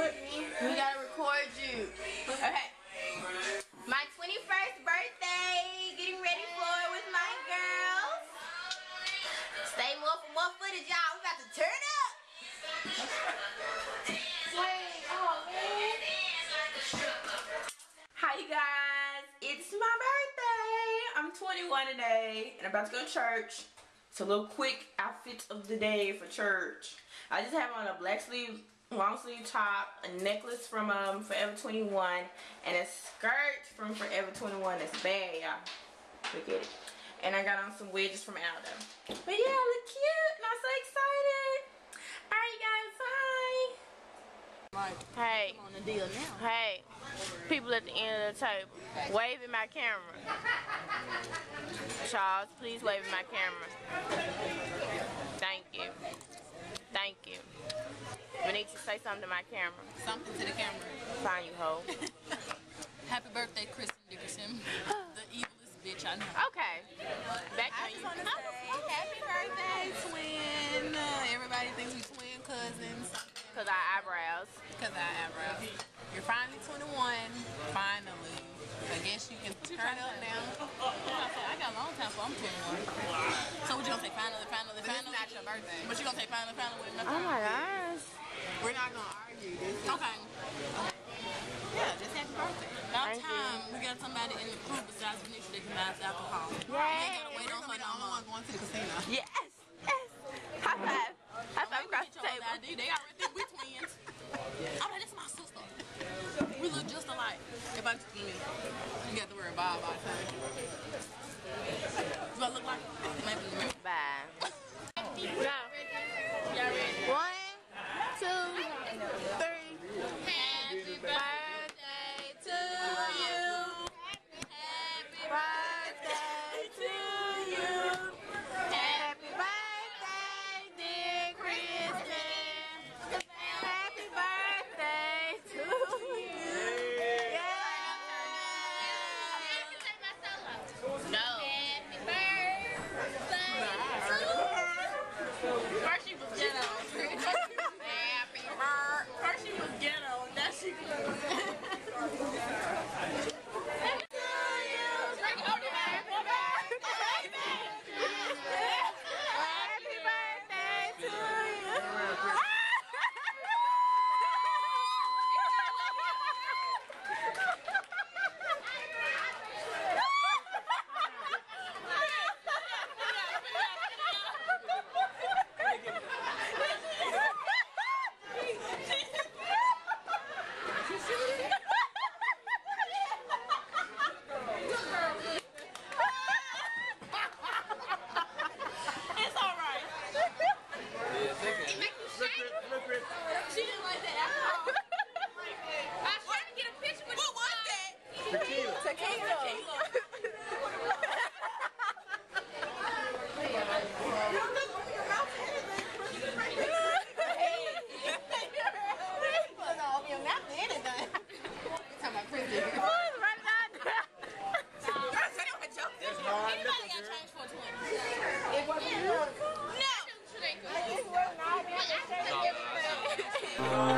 We gotta record you. Okay. My 21st birthday. Getting ready for it with my girls. Stay more for more footage, y'all. We about to turn up. Hi you guys. It's my birthday. I'm 21 today and I'm about to go to church. It's a little quick outfit of the day for church. I just have on a black sleeve long sleeve top, a necklace from um, Forever 21, and a skirt from Forever 21 that's bad, y'all. Look at it. And I got on some wedges from Aldo. But yeah, I look cute, and I'm so excited. Alright, guys, bye. Hey, on the deal now. hey, people at the end of the table, waving my camera. Charles, please wave my camera. Thank you. Thank you. We need to say something to my camera. Something to the camera. Fine, you hoe. Happy birthday, Kristen Dickerson. the evilest bitch I know. Okay. Back I just you. want to say happy birthday, twin. Uh, everybody thinks we twin cousins Because our eyebrows. because our eyebrows. You're finally 21. Finally. I guess you can turn up now. I got a long time before I'm 21. So what you gonna say? Finally, finally, finally. not your birthday. But you gonna say finally, finally with Oh my gosh. We're not gonna argue. This okay. Yeah, just happy birthday. About Thank time you. we got somebody in the crew besides Venetia that can buy us alcohol. Yay! Right. gotta wait on her no more. One going to the casino. Yes. Yes. High five. High five across the table. ID. They already think we twins. I'm like, that's my sister. We look just alike. If I you, know, you got to wear a bob all the time. Do I look like? Maybe. Uh...